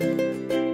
Música